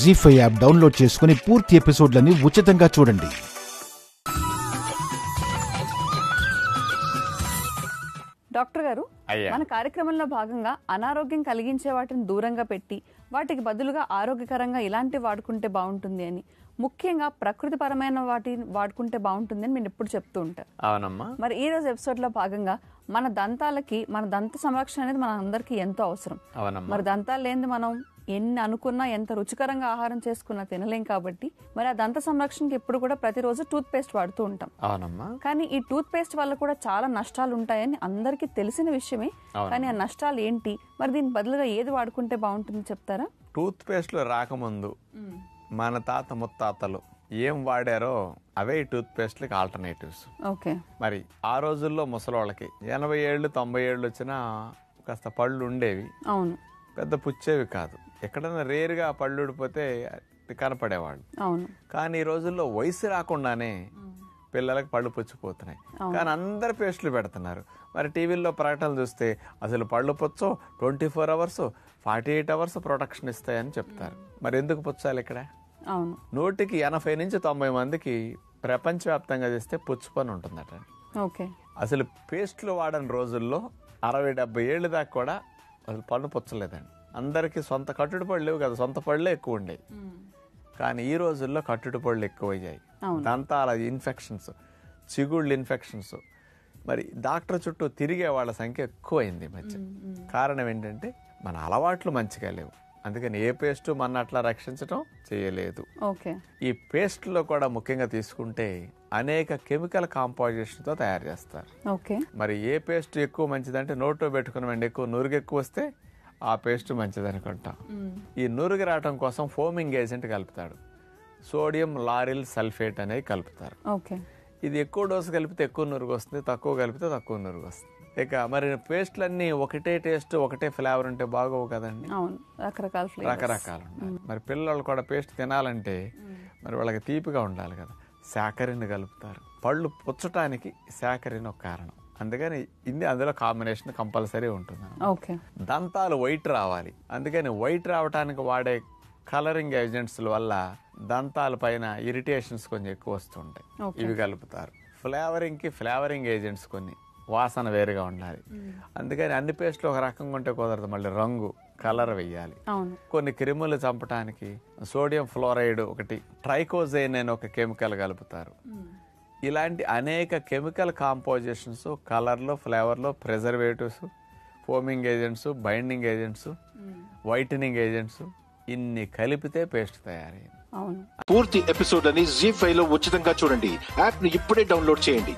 G five app download చేసుకుని పూర్తి ఎపిసోడ్లని ఉచితంగా చూడండి. డాక్టర్ గారు. మన కార్యక్రమంలో భాగంగా అనారోగ్యం కలిగించే వాటిని దూరంగా పెట్టి వాటికి బదులుగా ఆరోగ్యకరంగా ఇలాంటివి వాడుకుంటే బాగుంటుంది అని ముఖ్యంగా ప్రకృతిపరమైన వాటిని వాడుకుంటే బాగుంటుంది అని మీరు ఎప్పుడు చెప్తూ ఉంటారు అవునమ్మా. మరి ఈ రోజు ఎపిసోడ్లో భాగంగా మన దంతాలకి మన దంత సంరక్షణ అనేది మన అందరికీ ఎంతో అవసరం. అవునమ్మా. మరి దంతాలు లేనిది మనం ఎన్ని అనుకున్నా ఎంత రుచికరంగా ఆహారం చేసుకున్నా తినలేం కాబట్టి మరి ఆ దంత సంరక్షణకి ఎప్పుడు కూడా ప్రతిరోజు టూత్ పేస్ట్ వాడుతూ ఉంటాం. అవునమ్మా. కానీ ఈ టూత్ పేస్ట్ వల్ల కూడా చాలా నష్టాలు ఉంటాయని అందరికీ తెలిసిన విషయమే. కానీ ఆ నష్టాలు ఏంటి మరి దీని బదులుగా ఏది వాడుకుంటే బాగుంటుంది చెప్తారా? టూత్ పేస్ట్లు రాకముందు మన తాత ముత్తాతలు ఏం వాడారో అవే ఈ టూత్ పేస్ట్లకి ఆల్టర్నేటివ్స్. ఓకే. మరి ఆ రోజుల్లో ముసలోళ్ళకి ఎనభై ఏళ్ళు తొంభై ఏళ్ళు వచ్చినా కాస్త పళ్ళు ఉండేవి అవును. పెద్ద పుచ్చేవి కాదు. ఎక్కడైనా రేరుగా పళ్ళు ఊడిపోతే కనపడేవాళ్ళు అవును. కానీ ఈ రోజుల్లో వయసు రాకుండానే పిల్లలకు పళ్ళు పుచ్చిపోతున్నాయి. కానీ అందరు పేస్టులు పెడుతున్నారు. మరి టీవీల్లో ప్రకటనలు చూస్తే అసలు పళ్ళు పుచ్చో twenty four hours forty eight hours protection ఇస్తాయని చెప్తారు. మరి ఎందుకు పుచ్చాలి ఇక్కడ? అవును. నూటికి ఎనభై నుంచి తొంభై మందికి ప్రపంచవ్యాప్తంగా చేస్తే పుచ్చు పని ఉంటుందట. ఓకే. అసలు పేస్టులు వాడని రోజుల్లో అరవై డెబ్బై ఏళ్ళు దాకా కూడా అసలు పన్ను పుచ్చలేదండి. అందరికీ సొంత కట్టుడు పళ్ళు లేవు కదా సొంత పళ్ళే ఎక్కువ ఉండేవి. కానీ ఈ రోజుల్లో కట్టుడు పళ్ళు ఎక్కువయ్యాయి. దంతాల ఇన్ఫెక్షన్స్ చిగుళ్ళు ఇన్ఫెక్షన్స్. మరి డాక్టర్ చుట్టూ తిరిగే వాళ్ళ సంఖ్య ఎక్కువైంది మధ్య. కారణం ఏంటంటే మన అలవాట్లు మంచిగా లేవు. అందుకని ఏ పేస్ట్ మన అట్లా రక్షించడం చేయలేదు. ఓకే. ఈ పేస్ట్లో కూడా ముఖ్యంగా తీసుకుంటే అనేక కెమికల్ కాంపోజిషన్తో తయారు చేస్తారు. ఓకే. మరి ఏ పేస్ట్ ఎక్కువ మంచిదంటే నోట్లో పెట్టుకున్నామండి ఎక్కువ నురుగు ఎక్కువ వస్తే ఆ పేస్ట్ మంచిది అనుకుంటాం ఈ నురుగు రావటం కోసం ఫోమింగ్ ఏజెంట్ కలుపుతాడు. సోడియం లారిల్ సల్ఫేట్ అనేది కలుపుతారు. ఓకే. ఇది ఎక్కువ డోసు కలిపితే ఎక్కువ నురుగు వస్తుంది తక్కువ కలిపితే తక్కువ నురుగు వస్తుంది ఇక మరి పేస్ట్లన్నీ ఒకటే టేస్ట్ ఒకటే ఫ్లేవర్ ఉంటే బాగోవు కదండి. రకరకాల రకరకాలు మరి పిల్లలు కూడా పేస్ట్ తినాలంటే మరి వాళ్ళకి తీపిగా ఉండాలి కదా. శాకరిని కలుపుతారు. పళ్ళు పుచ్చటానికి శాకరిని ఒక కారణం. అందుకని ఇది అందులో కాంబినేషన్ కంపల్సరీ ఉంటుంది ఓకే. దంతాలు వైట్ రావాలి. అందుకని వైట్ రావడానికి వాడే కలరింగ్ ఏజెంట్స్ వల్ల దంతాల పైన ఇరిటేషన్స్ కొంచెం ఎక్కువ వస్తుంటాయి. ఇవి కలుపుతారు. ఫ్లేవరింగ్కి ఫ్లేవరింగ్ ఏజెంట్స్ కొన్ని వాసన వేరుగా ఉండాలి. అందుకని అన్ని పేస్ట్లు ఒక రకంగా ఉంటే కుదరదు. మళ్ళీ రంగు కలర్ వెయ్యాలి. కొన్ని క్రిములు చంపడానికి సోడియం ఫ్లోరైడ్ ఒకటి ట్రైకోజైన్ అనే ఒక కెమికల్ కలుపుతారు. ఇలాంటి అనేక కెమికల్ కాంపోజిషన్స్ కలర్లో ఫ్లేవర్లో preservatives foaming agents binding agents whitening agents ఇన్ని కలిపితే పేస్ట్ తయారైంది. అవును. పూర్తి ఎపిసోడ్ అని జీ ఫైవ్లో ఉచితంగా చూడండి. యాప్ని ఇప్పుడే డౌన్లోడ్ చేయండి.